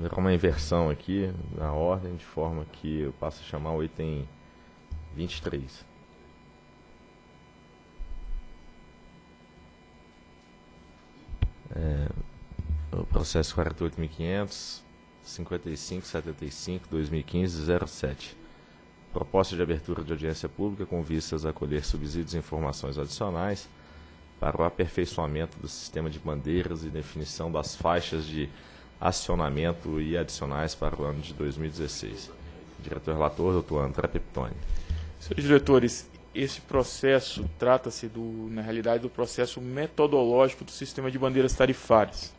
haverá uma inversão aqui na ordem, de forma que eu passo a chamar o item 23. É, o processo 48.500, 5575, 2015, 07. Proposta de abertura de audiência pública com vistas a colher subsídios e informações adicionais para o aperfeiçoamento do sistema de bandeiras e definição das faixas de acionamento e adicionais para o ano de 2016. Diretor relator, doutor André Peptoni. Senhores diretores, esse processo trata-se, do, na realidade, do processo metodológico do sistema de bandeiras tarifárias.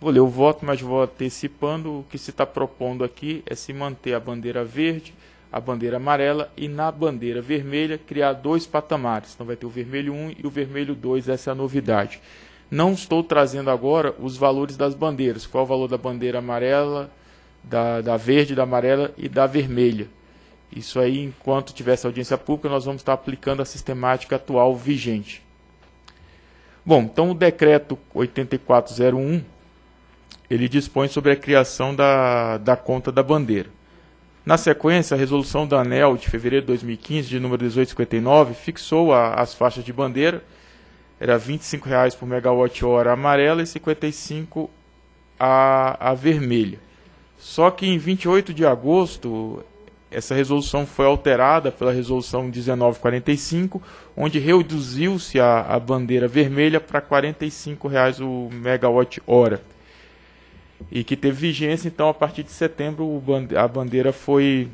Vou ler o voto, mas vou antecipando. O que se está propondo aqui é se manter a bandeira verde, a bandeira amarela e na bandeira vermelha criar dois patamares. Então vai ter o vermelho 1 e o vermelho 2, essa é a novidade. Não estou trazendo agora os valores das bandeiras. Qual o valor da bandeira amarela, da, da verde, da amarela e da vermelha. Isso aí, enquanto tiver essa audiência pública, nós vamos estar aplicando a sistemática atual vigente. Bom, então o decreto 8401, ele dispõe sobre a criação da, da conta da bandeira. Na sequência, a resolução da ANEL de fevereiro de 2015, de número 1859, fixou a, as faixas de bandeira, era R$ 25,00 por megawatt-hora amarela e R$ 55 a, a vermelha. Só que em 28 de agosto, essa resolução foi alterada pela resolução 1945, onde reduziu-se a, a bandeira vermelha para R$ 45,00 o megawatt-hora e que teve vigência, então a partir de setembro a bandeira foi,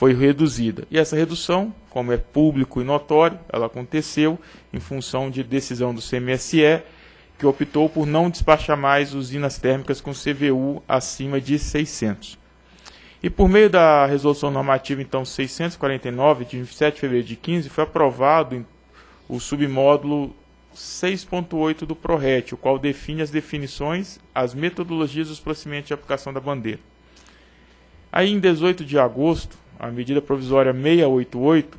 foi reduzida. E essa redução, como é público e notório, ela aconteceu em função de decisão do CMSE, que optou por não despachar mais usinas térmicas com CVU acima de 600. E por meio da resolução normativa então 649 de 27 de fevereiro de 15 foi aprovado o submódulo 6.8 do PRORET, o qual define as definições, as metodologias e os procedimentos de aplicação da bandeira. Aí, em 18 de agosto, a medida provisória 688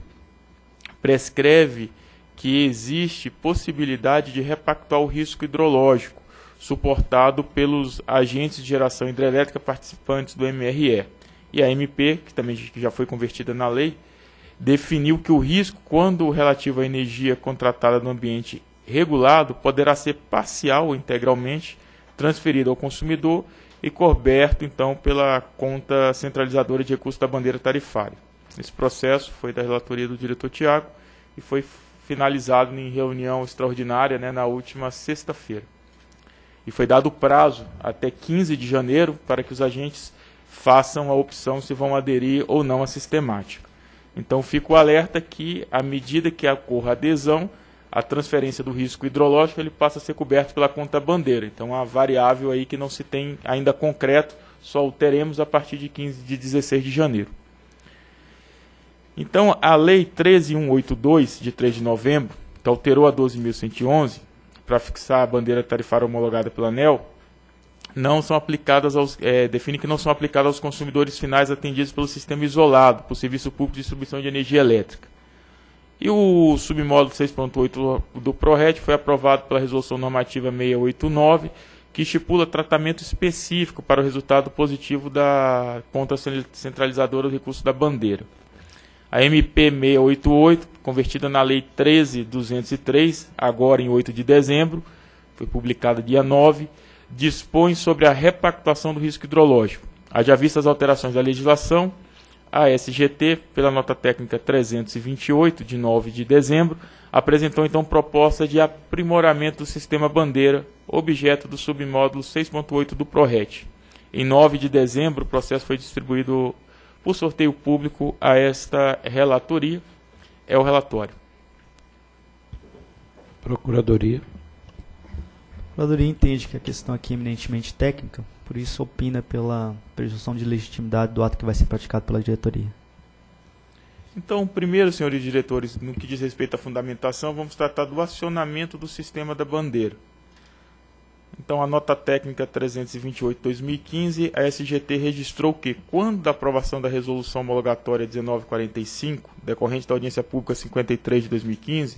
prescreve que existe possibilidade de repactuar o risco hidrológico suportado pelos agentes de geração hidrelétrica participantes do MRE. E a MP, que também já foi convertida na lei, definiu que o risco, quando relativo à energia contratada no ambiente regulado poderá ser parcial ou integralmente transferido ao consumidor e coberto então pela conta centralizadora de recursos da bandeira tarifária. Esse processo foi da relatoria do diretor Tiago e foi finalizado em reunião extraordinária né, na última sexta-feira. E foi dado prazo até 15 de janeiro para que os agentes façam a opção se vão aderir ou não à sistemática. Então fico alerta que, à medida que ocorra adesão, a transferência do risco hidrológico ele passa a ser coberto pela conta bandeira. Então, a variável aí que não se tem ainda concreto, só o teremos a partir de 15 de 16 de janeiro. Então, a Lei 13182, de 3 de novembro, que alterou a 12.111, para fixar a bandeira tarifária homologada pela ANEL, não são aplicadas aos, é, define que não são aplicadas aos consumidores finais atendidos pelo sistema isolado, por Serviço Público de Distribuição de Energia Elétrica. E o submódulo 6.8 do PRORET foi aprovado pela Resolução Normativa 689, que estipula tratamento específico para o resultado positivo da conta centralizadora do recurso da bandeira. A MP 688, convertida na Lei 13203, agora em 8 de dezembro, foi publicada dia 9, dispõe sobre a repactuação do risco hidrológico. Haja vista as alterações da legislação, a SGT, pela nota técnica 328, de 9 de dezembro, apresentou então proposta de aprimoramento do sistema bandeira, objeto do submódulo 6.8 do PRORET. Em 9 de dezembro, o processo foi distribuído por sorteio público a esta relatoria. É o relatório. Procuradoria. A Procuradoria entende que a questão aqui é eminentemente técnica, por isso opina pela presunção de legitimidade do ato que vai ser praticado pela diretoria. Então, primeiro, senhores diretores, no que diz respeito à fundamentação, vamos tratar do acionamento do sistema da bandeira. Então, a nota técnica 328-2015, a SGT registrou que, quando da aprovação da resolução homologatória 1945, decorrente da audiência pública 53 de 2015,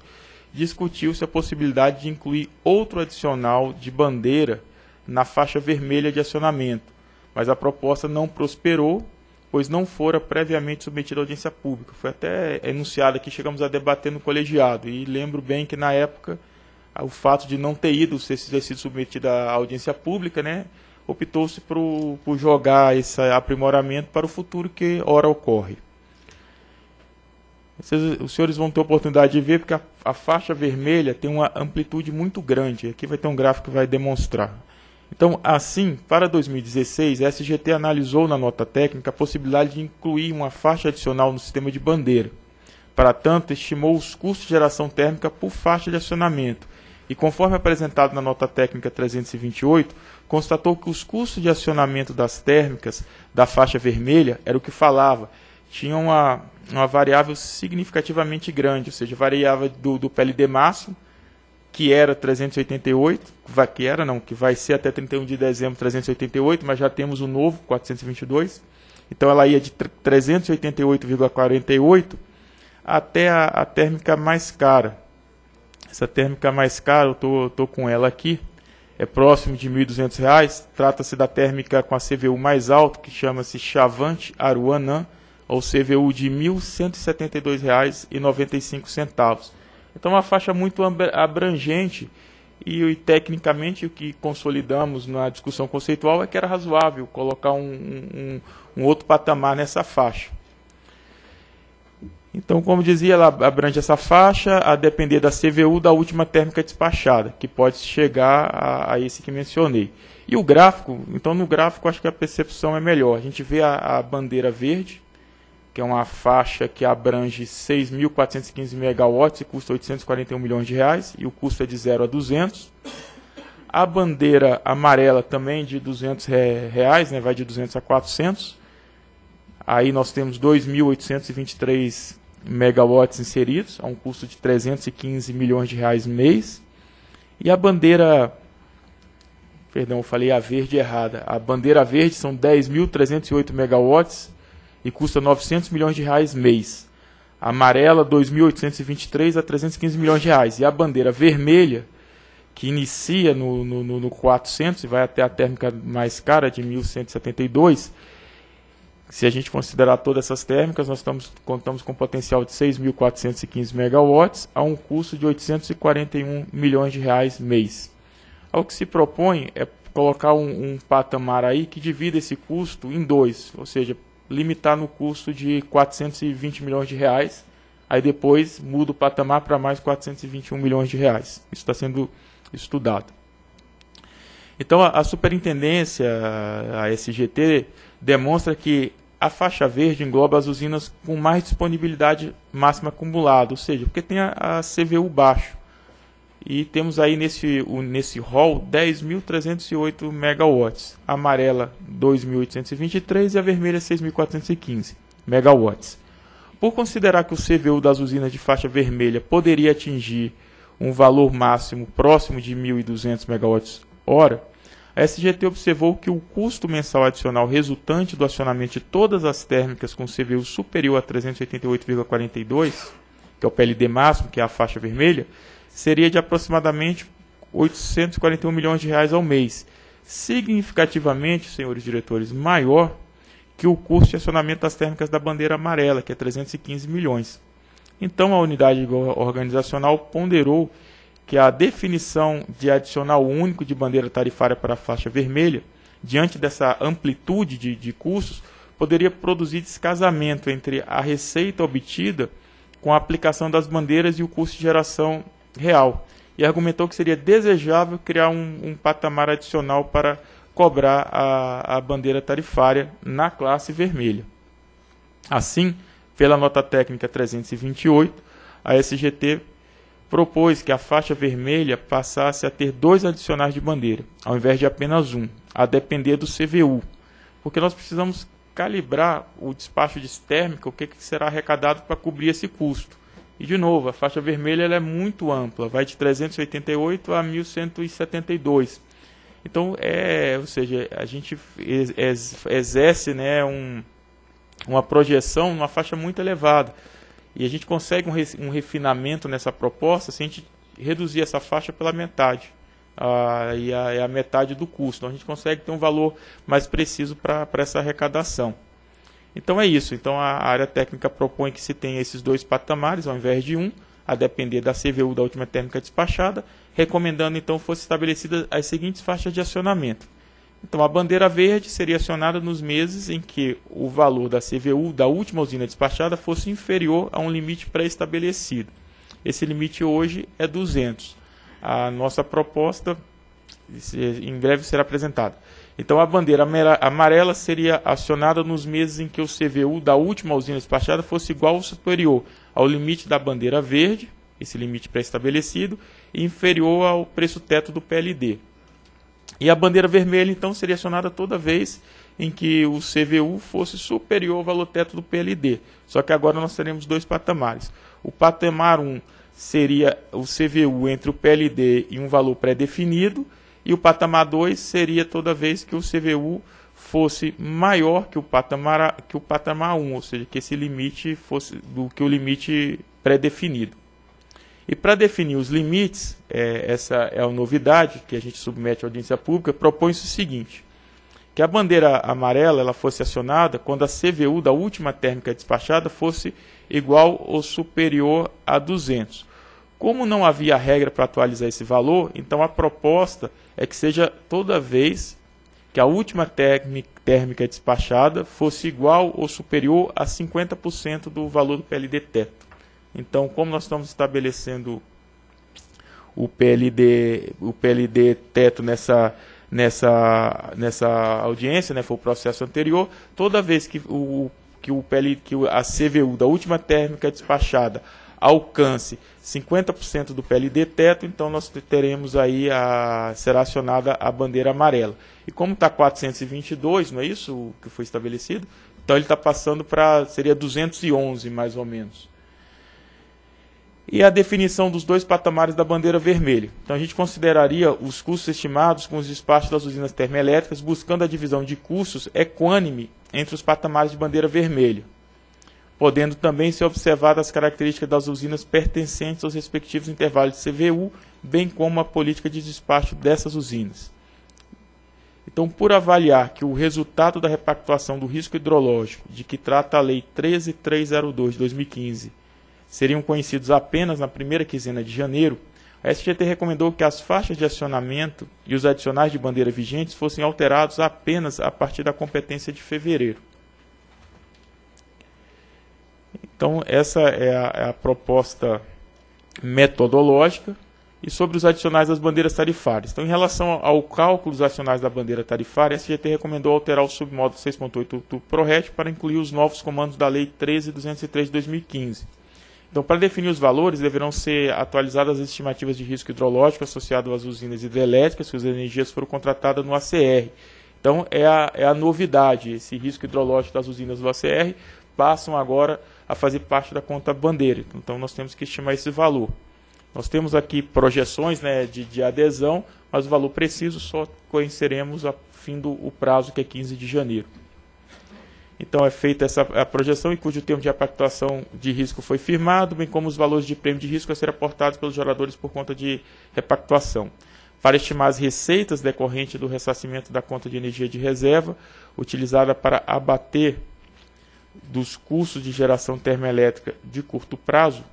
discutiu-se a possibilidade de incluir outro adicional de bandeira na faixa vermelha de acionamento, mas a proposta não prosperou, pois não fora previamente submetida à audiência pública. Foi até enunciado aqui, chegamos a debater no colegiado, e lembro bem que na época o fato de não ter ido, ter sido submetida à audiência pública, né, optou-se por, por jogar esse aprimoramento para o futuro que ora ocorre. Os senhores vão ter oportunidade de ver, porque a, a, faixa vermelha tem uma amplitude muito grande. Aqui vai ter um gráfico que vai demonstrar. Então, assim, para 2016, a SGT analisou na nota técnica a possibilidade de incluir uma faixa adicional no sistema de bandeira. Para tanto, estimou os custos de geração térmica por faixa de acionamento. E conforme apresentado na nota técnica 328, constatou que os custos de acionamento das térmicas da faixa vermelha era o que falava, tinha uma, uma variável significativamente grande, ou seja, variava do, do PLD máximo, que era 388, vai, que era não, que vai ser até 31 de dezembro 388, mas já temos o novo 422. Então ela ia de 388,48 até a, a, térmica mais cara. Essa térmica mais cara, eu tô, tô com ela aqui, é próximo de R$ 1.200. Trata-se da térmica com a CVU mais alta, que chama-se Chavante Aruanã, ou CVU de R$ 1.172,95. Então, uma faixa muito abrangente e, e, tecnicamente o que consolidamos na discussão conceitual é que era razoável colocar um, um, um outro patamar nessa faixa. Então, como dizia, ela abrange essa faixa a depender da CVU da última térmica despachada, que pode chegar a, a esse que mencionei. E o gráfico, então no gráfico acho que a percepção é melhor. A gente vê a, a bandeira verde, que é uma faixa que abrange 6.415 megawatts e custa 841 milhões de reais, e o custo é de 0 a 200. A bandeira amarela também de 200 reais, né, vai de 200 a 400. Aí nós temos 2.823 megawatts inseridos, a um custo de 315 milhões de reais mês. E a bandeira, perdão, eu falei a verde errada. A bandeira verde são 10.308 megawatts e custa 900 milhões de reais mês. A amarela, 2.823 a 315 milhões de reais. E a bandeira vermelha, que inicia no, no, no 400 e vai até a térmica mais cara, de 1.172. Se a gente considerar todas essas térmicas, nós estamos, contamos com um potencial de 6.415 megawatts a um custo de 841 milhões de reais mês. O que se propõe é colocar um, um patamar aí que divida esse custo em dois, ou seja, limitar no custo de 420 milhões de reais, aí depois muda o patamar para mais 421 milhões de reais. Isso está sendo estudado. Então a, a superintendência, a SGT, demonstra que a faixa verde engloba as usinas com mais disponibilidade máxima acumulada, ou seja, porque tem a, a CVU baixo. E temos aí nesse, nesse hall 10.308 megawatts. Amarela 2.823 e a vermelha 6.415 megawatts. Por considerar que o CVU das usinas de faixa vermelha poderia atingir um valor máximo próximo de 1.200 megawatts hora, a SGT observou que o custo mensal adicional resultante do acionamento de todas as térmicas com CVU superior a 388,42, que é o PLD máximo, que é a faixa vermelha, seria de aproximadamente 841 milhões de reais ao mês, significativamente, senhores diretores, maior que o custo de acionamento das térmicas da bandeira amarela, que é 315 milhões. Então, a unidade organizacional ponderou que a definição de adicional único de bandeira tarifária para a faixa vermelha, diante dessa amplitude de, de custos, poderia produzir descasamento entre a receita obtida com a aplicação das bandeiras e o custo de geração real e argumentou que seria desejável criar um, um patamar adicional para cobrar a, a bandeira tarifária na classe vermelha. Assim, pela nota técnica 328, a SGT propôs que a faixa vermelha passasse a ter dois adicionais de bandeira, ao invés de apenas um, a depender do CVU, porque nós precisamos calibrar o despacho de térmica, o que, que será arrecadado para cobrir esse custo. E de novo, a faixa vermelha ela é muito ampla, vai de 388 a 1172. Então, é, ou seja, a gente exerce né, um, uma projeção numa faixa muito elevada. E a gente consegue um, um refinamento nessa proposta se a gente reduzir essa faixa pela metade. e a, a metade do custo. Então a gente consegue ter um valor mais preciso para essa arrecadação. Então é isso. Então a área técnica propõe que se tenha esses dois patamares ao invés de um, a depender da CVU da última térmica despachada, recomendando então fosse estabelecidas as seguintes faixas de acionamento. Então a bandeira verde seria acionada nos meses em que o valor da CVU da última usina despachada fosse inferior a um limite pré-estabelecido. Esse limite hoje é 200. A nossa proposta em breve será apresentada. Então a bandeira amarela seria acionada nos meses em que o CVU da última usina despachada fosse igual ou superior ao limite da bandeira verde, esse limite pré-estabelecido, e inferior ao preço teto do PLD. E a bandeira vermelha então seria acionada toda vez em que o CVU fosse superior ao valor teto do PLD. Só que agora nós teremos dois patamares. O patamar 1 seria o CVU entre o PLD e um valor pré-definido, e o patamar 2 seria toda vez que o CVU fosse maior que o patamar que o patamar 1, ou seja, que esse limite fosse do que o limite pré-definido. E para definir os limites, é, essa é a novidade que a gente submete à audiência pública, propõe-se o seguinte: que a bandeira amarela ela fosse acionada quando a CVU da última térmica despachada fosse igual ou superior a 200. Como não havia regra para atualizar esse valor, então a proposta é que seja toda vez que a última térmica despachada fosse igual ou superior a 50% do valor do PLD teto. Então, como nós estamos estabelecendo o PLD, o PLD teto nessa, nessa, nessa audiência, né, foi o processo anterior, toda vez que o, que o PL, que a CVU da última térmica despachada alcance 50% do PLD teto, então nós teremos aí a será acionada a bandeira amarela. E como está 422, não é isso que foi estabelecido? Então ele está passando para seria 211 mais ou menos. E a definição dos dois patamares da bandeira vermelha. Então a gente consideraria os custos estimados com os despachos das usinas termoelétricas, buscando a divisão de custos equânime entre os patamares de bandeira vermelha podendo também ser observadas as características das usinas pertencentes aos respectivos intervalos de CVU, bem como a política de despacho dessas usinas. Então, por avaliar que o resultado da repactuação do risco hidrológico, de que trata a Lei 13302 de 2015, seriam conhecidos apenas na primeira quinzena de janeiro, a SGT recomendou que as faixas de acionamento e os adicionais de bandeira vigentes fossem alterados apenas a partir da competência de fevereiro. Então, essa é a, é a proposta metodológica e sobre os adicionais das bandeiras tarifárias. Então, em relação ao cálculo dos adicionais da bandeira tarifária, a SGT recomendou alterar o submódulo 6.8 do ProRet para incluir os novos comandos da Lei 13.203 de 2015. Então, para definir os valores, deverão ser atualizadas as estimativas de risco hidrológico associado às usinas hidrelétricas, que as energias foram contratadas no ACR. Então, é a, é a novidade, esse risco hidrológico das usinas do ACR passam agora a fazer parte da conta bandeira. Então nós temos que estimar esse valor. Nós temos aqui projeções né, de, de adesão, mas o valor preciso só conheceremos a fim do o prazo, que é 15 de janeiro. Então é feita essa a projeção em cujo termo de repactuação de risco foi firmado, bem como os valores de prêmio de risco a ser aportados pelos geradores por conta de repactuação. Para estimar as receitas decorrentes do ressarcimento da conta de energia de reserva, utilizada para abater dos custos de geração termoelétrica de curto prazo,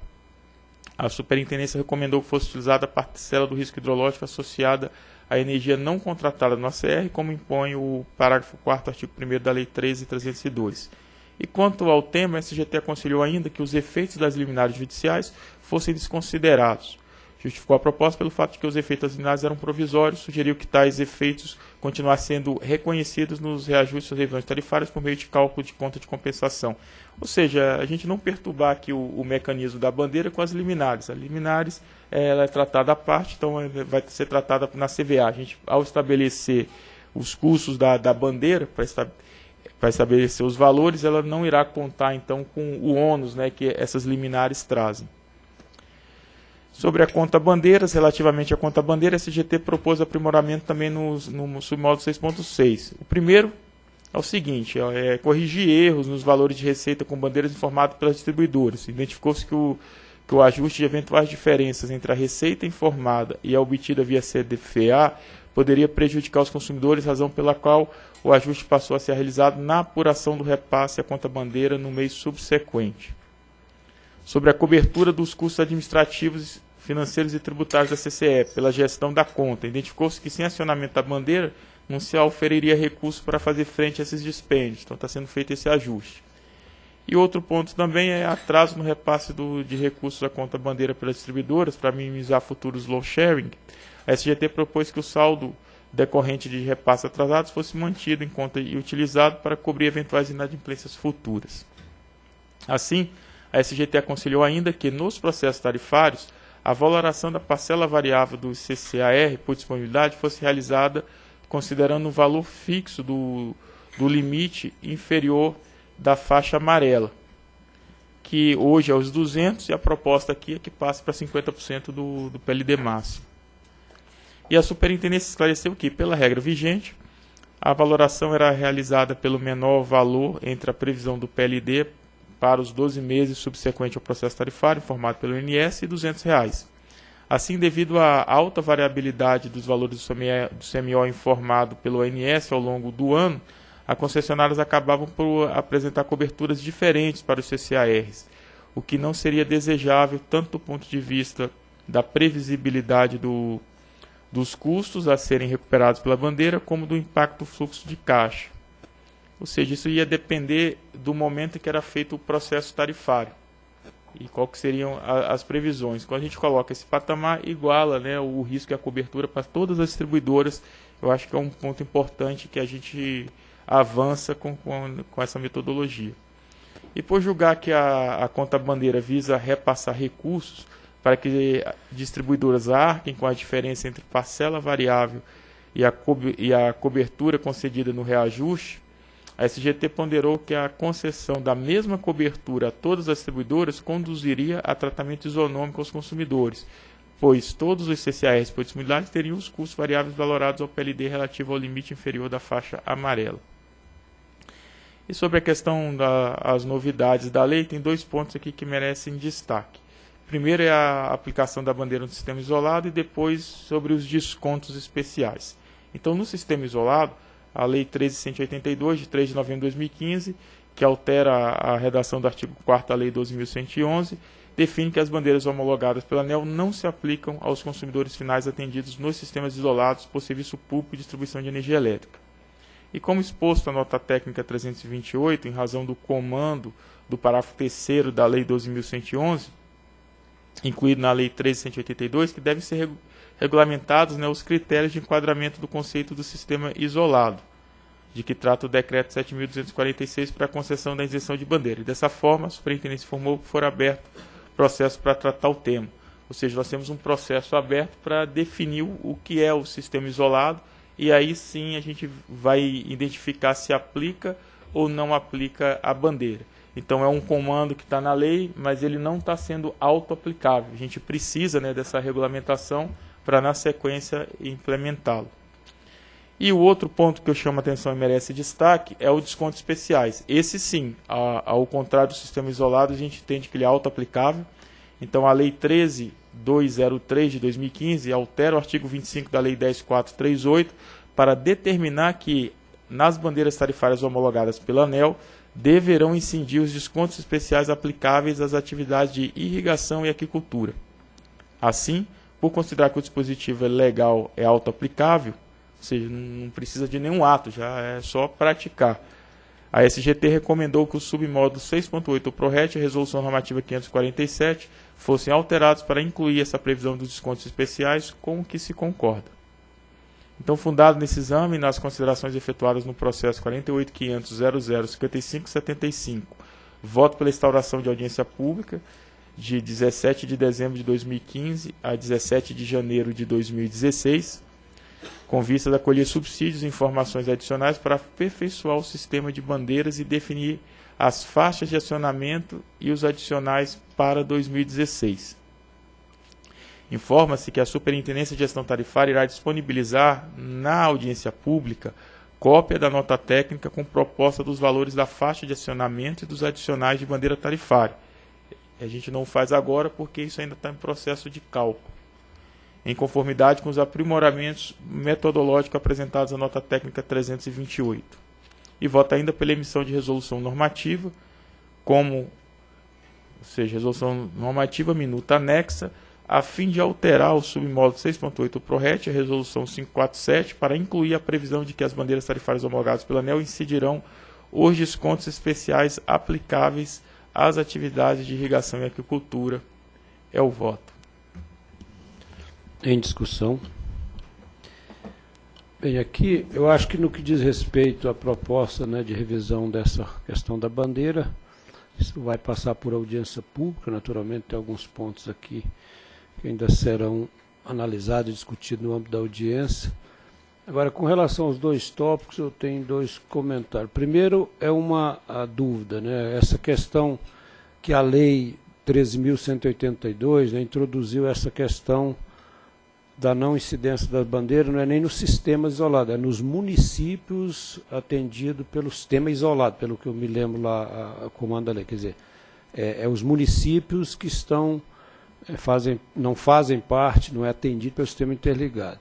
a superintendência recomendou que fosse utilizada a parcela do risco hidrológico associada à energia não contratada no ACR, como impõe o parágrafo 4 artigo 1 da Lei 13.302. E quanto ao tema, a SGT aconselhou ainda que os efeitos das liminares judiciais fossem desconsiderados, Justificou a proposta pelo fato de que os efeitos assinalados eram provisórios, sugeriu que tais efeitos continuassem sendo reconhecidos nos reajustes das revisões tarifárias por meio de cálculo de conta de compensação. Ou seja, a gente não perturbar aqui o, o mecanismo da bandeira com as liminares. As liminares ela é tratada à parte, então vai ser tratada na CVA. A gente, ao estabelecer os custos da, da bandeira, para para estabelecer os valores, ela não irá contar então com o ônus né, que essas liminares trazem. Sobre a conta bandeiras, relativamente à conta bandeira, a SGT propôs aprimoramento também no, no submódulo 6.6. O primeiro é o seguinte, é corrigir erros nos valores de receita com bandeiras informadas pelas distribuidoras. Identificou-se que o, que o ajuste de eventuais diferenças entre a receita informada e a obtida via CDFA poderia prejudicar os consumidores, razão pela qual o ajuste passou a ser realizado na apuração do repasse à conta bandeira no mês subsequente. Sobre a cobertura dos custos administrativos, financeiros e tributários da CCE pela gestão da conta, identificou-se que sem acionamento da bandeira não se oferiria recurso para fazer frente a esses dispêndios. Então está sendo feito esse ajuste. E outro ponto também é atraso no repasse do, de recursos da conta bandeira pelas distribuidoras para minimizar futuros low sharing. A SGT propôs que o saldo decorrente de repasse atrasados fosse mantido em conta e utilizado para cobrir eventuais inadimplências futuras. Assim, a SGT aconselhou ainda que, nos processos tarifários, a valoração da parcela variável do CCAR por disponibilidade fosse realizada considerando o valor fixo do, do limite inferior da faixa amarela, que hoje é os 200 e a proposta aqui é que passe para 50% do, do PLD máximo. E a superintendência esclareceu que, pela regra vigente, a valoração era realizada pelo menor valor entre a previsão do PLD para os 12 meses subsequentes ao processo tarifário informado pelo INS e 200 reais. Assim, devido à alta variabilidade dos valores do CMO informado pelo ONS ao longo do ano, as concessionárias acabavam por apresentar coberturas diferentes para os CCARs, o que não seria desejável tanto do ponto de vista da previsibilidade do, dos custos a serem recuperados pela bandeira, como do impacto do fluxo de caixa. Ou seja, isso ia depender do momento em que era feito o processo tarifário e qual que seriam a, as previsões. Quando a gente coloca esse patamar, iguala né, o risco e a cobertura para todas as distribuidoras. Eu acho que é um ponto importante que a gente avança com, com, com essa metodologia. E por julgar que a, a conta bandeira visa repassar recursos para que distribuidoras arquem com a diferença entre parcela variável e a, co e a cobertura concedida no reajuste, a SGT ponderou que a concessão da mesma cobertura a todas as distribuidoras conduziria a tratamento isonômico aos consumidores, pois todos os CCARs por disponibilidade teriam os custos variáveis valorados ao PLD relativo ao limite inferior da faixa amarela. E sobre a questão das novidades da lei, tem dois pontos aqui que merecem destaque. Primeiro é a aplicação da bandeira no sistema isolado e depois sobre os descontos especiais. Então, no sistema isolado, a Lei 13.182, de 3 de novembro de 2015, que altera a redação do artigo 4 da Lei 12.111, define que as bandeiras homologadas pela ANEL não se aplicam aos consumidores finais atendidos nos sistemas isolados por serviço público de distribuição de energia elétrica. E como exposto na nota técnica 328, em razão do comando do parágrafo 3 da Lei 12.111, incluído na Lei 13.182, que devem ser regulamentados né, os critérios de enquadramento do conceito do sistema isolado, de que trata o decreto 7.246 para a concessão da isenção de bandeira. E dessa forma, a superintendência informou que for aberto processo para tratar o tema. Ou seja, nós temos um processo aberto para definir o que é o sistema isolado e aí sim a gente vai identificar se aplica ou não aplica a bandeira. Então é um comando que está na lei, mas ele não está sendo auto-aplicável. A gente precisa né, dessa regulamentação para na sequência implementá-lo. E o outro ponto que eu chamo a atenção e merece destaque é o desconto especiais. Esse sim, ao contrário do sistema isolado, a gente entende que ele é auto-aplicável. Então a Lei 13203 de 2015 altera o artigo 25 da Lei 10438 para determinar que nas bandeiras tarifárias homologadas pela ANEL deverão incidir os descontos especiais aplicáveis às atividades de irrigação e aquicultura. Assim, por considerar que o dispositivo é legal, é auto-aplicável, ou seja, não precisa de nenhum ato, já é só praticar. A SGT recomendou que o submódulo 6.8 do ProRet e a Resolução Normativa 547 fossem alterados para incluir essa previsão dos descontos especiais com o que se concorda. Então, fundado nesse exame nas considerações efetuadas no processo 48.500.00.5575, voto pela instauração de audiência pública de 17 de dezembro de 2015 a 17 de janeiro de 2016, com vista a colher subsídios e informações adicionais para aperfeiçoar o sistema de bandeiras e definir as faixas de acionamento e os adicionais para 2016. Informa-se que a Superintendência de Gestão Tarifária irá disponibilizar na audiência pública cópia da nota técnica com proposta dos valores da faixa de acionamento e dos adicionais de bandeira tarifária A gente não faz agora porque isso ainda está em processo de cálculo, em conformidade com os aprimoramentos metodológicos apresentados na nota técnica 328. E vota ainda pela emissão de resolução normativa, como, ou seja, resolução normativa minuta anexa, a fim de alterar o submódulo 6.8 do PRORET, a resolução 547, para incluir a previsão de que as bandeiras tarifárias homologadas pela ANEL incidirão os descontos especiais aplicáveis às atividades de irrigação e agricultura. É o voto. Em discussão. Bem, aqui eu acho que no que diz respeito à proposta né, de revisão dessa questão da bandeira, isso vai passar por audiência pública, naturalmente tem alguns pontos aqui que ainda serão analisados e discutidos no âmbito da audiência. Agora, com relação aos dois tópicos, eu tenho dois comentários. Primeiro, é uma dúvida, né? essa questão que a Lei 13.182 né, introduziu essa questão da não incidência das bandeiras, não é nem no sistema isolado, é nos municípios atendidos pelo sistema isolado, pelo que eu me lembro lá, a, a comando da lei. Quer dizer, é, é os municípios que estão, é, fazem, não fazem parte, não é atendido pelo sistema interligado.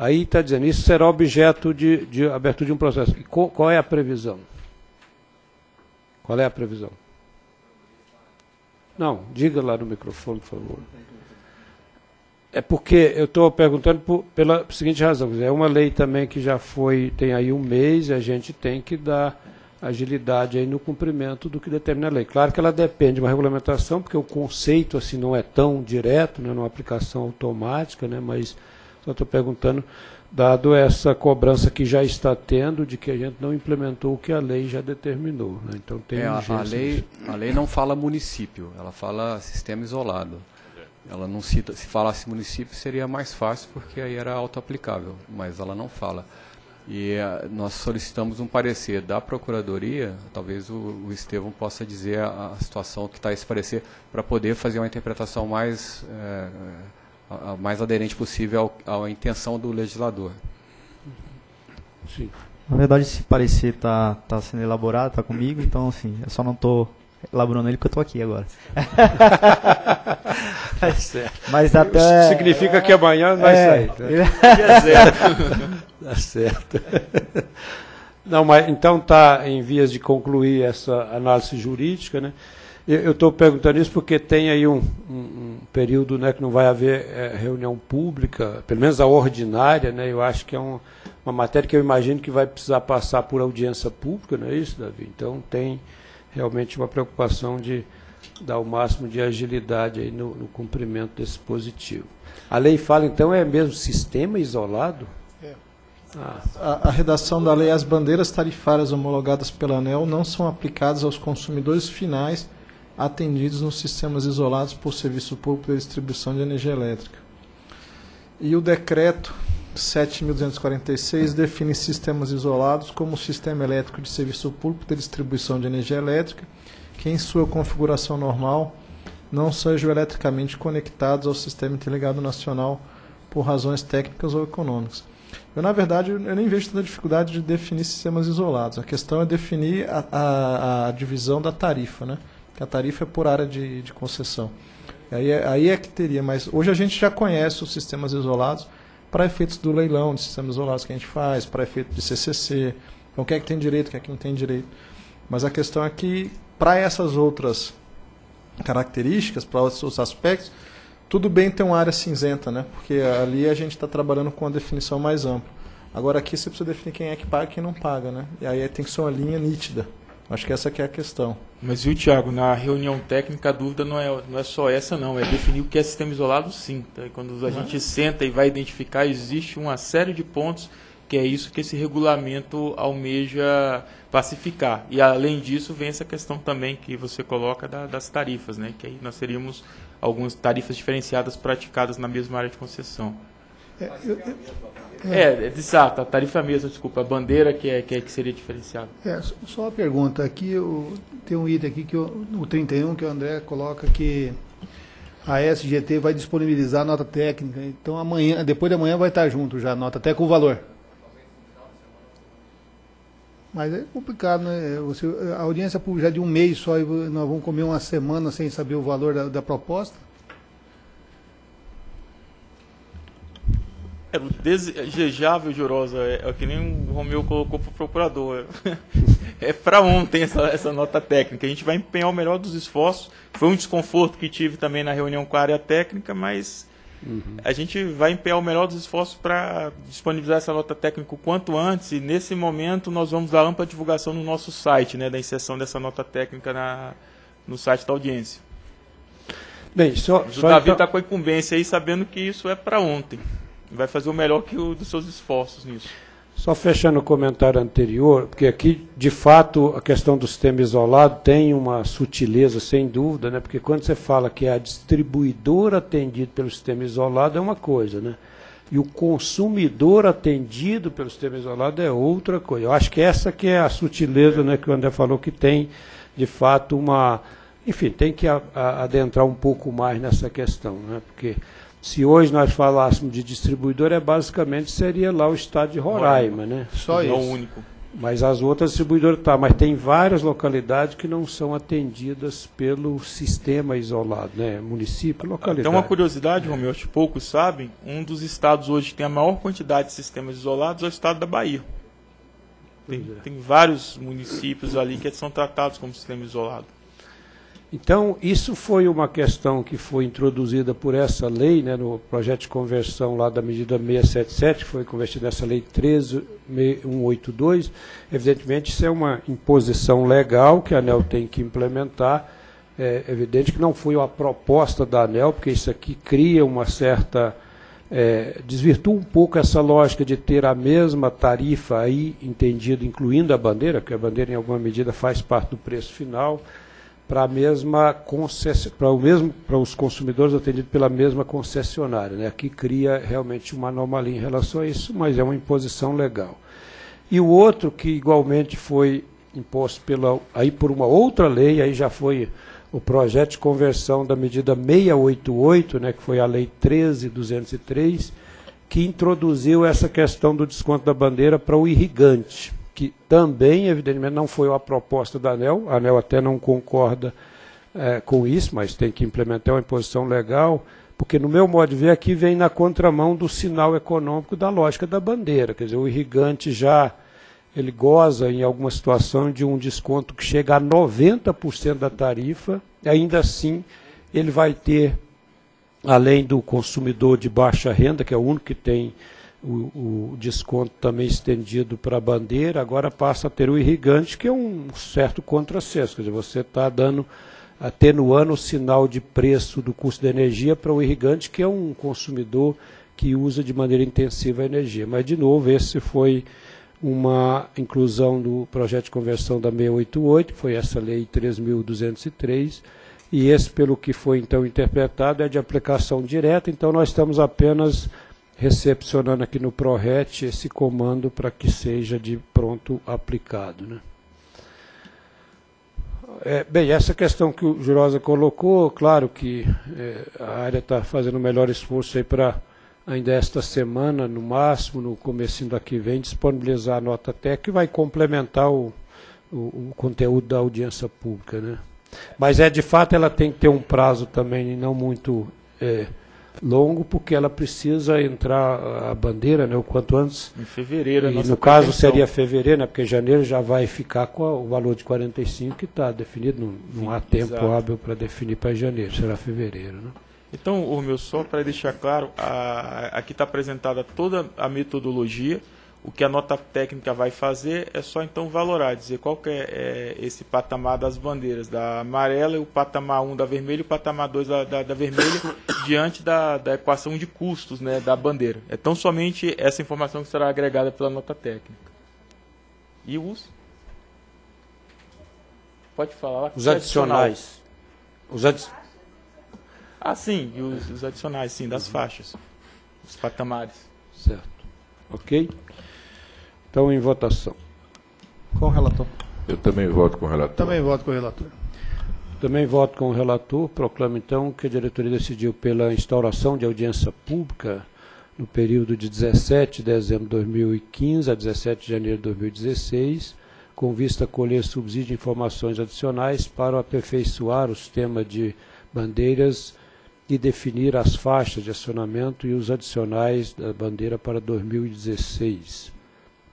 Aí está dizendo, isso será objeto de, de abertura de um processo. E qual, qual é a previsão? Qual é a previsão? Não, diga lá no microfone, por favor. É porque eu estou perguntando por, pela seguinte razão. É uma lei também que já foi, tem aí um mês, e a gente tem que dar agilidade aí no cumprimento do que determina a lei. Claro que ela depende de uma regulamentação, porque o conceito assim não é tão direto, né, numa aplicação automática, né, mas só estou perguntando, dado essa cobrança que já está tendo de que a gente não implementou o que a lei já determinou. Né? Então tem é, a, lei, a lei não fala município, ela fala sistema isolado. Ela não cita, se falasse município seria mais fácil porque aí era auto-aplicável, mas ela não fala. E uh, nós solicitamos um parecer da Procuradoria, talvez o, o Estevão possa dizer a, a situação que está esse parecer, para poder fazer uma interpretação mais eh, a, mais aderente possível ao, à intenção do legislador. Sim. Na verdade, esse parecer está tá sendo elaborado, está comigo, então assim, eu só não estou elaborando ele porque eu estou aqui agora. tá certo. Mas até... Significa que amanhã vai é, sair. Tá? tá certo. Não, mas então está em vias de concluir essa análise jurídica, né? Eu estou perguntando isso porque tem aí um, um, um período né, que não vai haver é, reunião pública, pelo menos a ordinária, né, eu acho que é um, uma matéria que eu imagino que vai precisar passar por audiência pública, não é isso, Davi? Então tem realmente uma preocupação de dar o máximo de agilidade aí no, no cumprimento desse positivo. A lei fala, então, é mesmo sistema isolado? É. Ah. A, a, redação da lei, as bandeiras tarifárias homologadas pela ANEL não são aplicadas aos consumidores finais atendidos nos sistemas isolados por serviço público de distribuição de energia elétrica. E o decreto 7.246 define sistemas isolados como sistema elétrico de serviço público de distribuição de energia elétrica que, em sua configuração normal, não sejam eletricamente conectados ao Sistema Interligado Nacional por razões técnicas ou econômicas. Eu, na verdade, eu nem vejo tanta dificuldade de definir sistemas isolados. A questão é definir a, a, a divisão da tarifa, né? Que a tarifa é por área de, de concessão. Aí é, aí é que teria, mas hoje a gente já conhece os sistemas isolados para efeitos do leilão de sistemas isolados que a gente faz, para efeito de CCC. Então, o que é que tem direito, o que é que não tem direito. Mas a questão é que, para essas outras características, para outros aspectos, tudo bem ter uma área cinzenta, né? porque ali a gente está trabalhando com uma definição mais ampla. Agora aqui você precisa definir quem é que paga e quem não paga, né? E aí tem que ser uma linha nítida. Acho que essa que é a questão. Mas viu, Tiago, na reunião técnica a dúvida não é, não é só essa não, é definir o que é sistema isolado sim. Tá? Quando a gente senta e vai identificar, existe uma série de pontos que é isso que esse regulamento almeja pacificar. E além disso, vem essa questão também que você coloca da, das tarifas, né? que aí nós teríamos algumas tarifas diferenciadas praticadas na mesma área de concessão. É, é, é, exato, a tarifa mesmo, desculpa, a bandeira que, é, que, é, que seria diferenciada. É, só uma pergunta, aqui eu, tem um item aqui, que eu, o 31, que o André coloca que a SGT vai disponibilizar a nota técnica, então amanhã, depois de amanhã vai estar junto já a nota, até com o valor. Mas é complicado, né? Você, a audiência pública já é de um mês só e nós vamos comer uma semana sem saber o valor da, da proposta. É, o desejável, Jurosa, é, é que nem o Romeu colocou para o procurador. É, é para ontem essa, essa nota técnica. A gente vai empenhar o melhor dos esforços. Foi um desconforto que tive também na reunião com a área técnica, mas uhum. a gente vai empenhar o melhor dos esforços para disponibilizar essa nota técnica o quanto antes. E nesse momento nós vamos dar ampla divulgação no nosso site, né, da inserção dessa nota técnica na, no site da audiência. Bem, só, o só Davi está então... Tá com a incumbência aí, sabendo que isso é para ontem vai fazer o melhor que o dos seus esforços nisso. Só fechando o comentário anterior, porque aqui, de fato, a questão do sistema isolado tem uma sutileza, sem dúvida, né? porque quando você fala que é a distribuidora atendida pelo sistema isolado é uma coisa, né? e o consumidor atendido pelo sistema isolado é outra coisa. Eu acho que essa que é a sutileza né, que o André falou, que tem, de fato, uma... Enfim, tem que adentrar um pouco mais nessa questão, né? porque se hoje nós falássemos de distribuidor, é basicamente seria lá o estado de Roraima, né? Só isso. É o único. Mas as outras distribuidoras tá, mas tem várias localidades que não são atendidas pelo sistema isolado, né? Município, localidade. Tem uma curiosidade, é. Romeu, acho que poucos sabem, um dos estados hoje que tem a maior quantidade de sistemas isolados é o estado da Bahia. Tem, é. tem vários municípios ali que são tratados como sistema isolado. Então, isso foi uma questão que foi introduzida por essa lei, né, no projeto de conversão lá da medida 677, que foi convertida nessa lei 13182. Evidentemente, isso é uma imposição legal que a ANEL tem que implementar. É evidente que não foi a proposta da ANEL, porque isso aqui cria uma certa. É, desvirtua um pouco essa lógica de ter a mesma tarifa aí, entendido, incluindo a bandeira, que a bandeira, em alguma medida, faz parte do preço final para a mesma para o mesmo para os consumidores atendidos pela mesma concessionária, né? Aqui cria realmente uma anomalia em relação a isso, mas é uma imposição legal. E o outro que igualmente foi imposto pela aí por uma outra lei, aí já foi o projeto de conversão da medida 688, né, que foi a lei 13203, que introduziu essa questão do desconto da bandeira para o irrigante que também, evidentemente, não foi a proposta da ANEL, a ANEL até não concorda é, com isso, mas tem que implementar uma imposição legal, porque, no meu modo de ver, aqui vem na contramão do sinal econômico da lógica da bandeira. Quer dizer, o irrigante já ele goza, em alguma situação, de um desconto que chega a 90% da tarifa, ainda assim ele vai ter, além do consumidor de baixa renda, que é o único que tem o, o, desconto também estendido para a bandeira, agora passa a ter o irrigante, que é um certo contrassenso. Quer dizer, você está dando, atenuando o sinal de preço do custo da energia para o irrigante, que é um consumidor que usa de maneira intensiva a energia. Mas, de novo, esse foi uma inclusão do projeto de conversão da 688, que foi essa lei 3.203, e esse, pelo que foi então interpretado, é de aplicação direta, então nós estamos apenas recepcionando aqui no ProRet esse comando para que seja de pronto aplicado. Né? É, bem, essa questão que o Jurosa colocou, claro que é, a área está fazendo o melhor esforço aí para ainda esta semana, no máximo, no começo da que vem, disponibilizar a nota técnica que vai complementar o, o, o, conteúdo da audiência pública. Né? Mas é de fato ela tem que ter um prazo também não muito é, longo porque ela precisa entrar a bandeira né, o quanto antes. Em fevereiro. E no caso seria fevereiro, né, porque janeiro já vai ficar com o valor de 45 que está definido, não, não há tempo exato. hábil para definir para janeiro, será fevereiro. Né? Então, o meu só para deixar claro, a, aqui está apresentada toda a metodologia o que a nota técnica vai fazer é só então valorar, dizer qual que é, é esse patamar das bandeiras, da amarela, o patamar 1 da vermelha e o patamar 2 da, da, da vermelha, diante da, da equação de custos né, da bandeira. É tão somente essa informação que será agregada pela nota técnica. E os? Pode falar. Os adicionais. Os adi... Ah, sim, os, os adicionais, sim, das faixas. Os patamares. Certo. Ok? Então, em votação. Com o relator. Eu também voto com o relator. Também voto com o relator. Também voto com o relator. Proclamo, então, que a diretoria decidiu pela instauração de audiência pública no período de 17 de dezembro de 2015 a 17 de janeiro de 2016, com vista a colher subsídio de informações adicionais para aperfeiçoar o sistema de bandeiras e definir as faixas de acionamento e os adicionais da bandeira para 2016,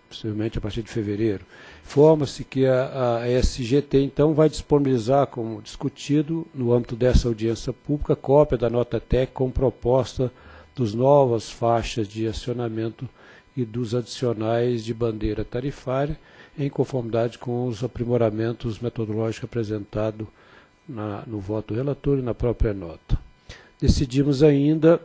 possivelmente a partir de fevereiro. Informa-se que a, a SGT, então, vai disponibilizar, como discutido, no âmbito dessa audiência pública, cópia da nota técnica com proposta dos novas faixas de acionamento e dos adicionais de bandeira tarifária, em conformidade com os aprimoramentos metodológicos apresentados no voto relator e na própria nota. Decidimos ainda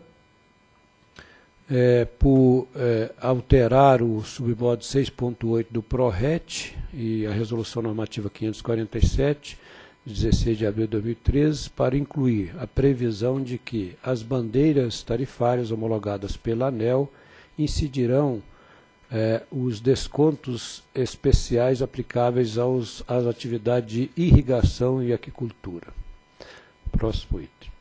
é, por é, alterar o submodo 6.8 do PRORET e a Resolução Normativa 547, de 16 de abril de 2013, para incluir a previsão de que as bandeiras tarifárias homologadas pela ANEL incidirão é, os descontos especiais aplicáveis aos, às atividades de irrigação e aquicultura. Próximo item.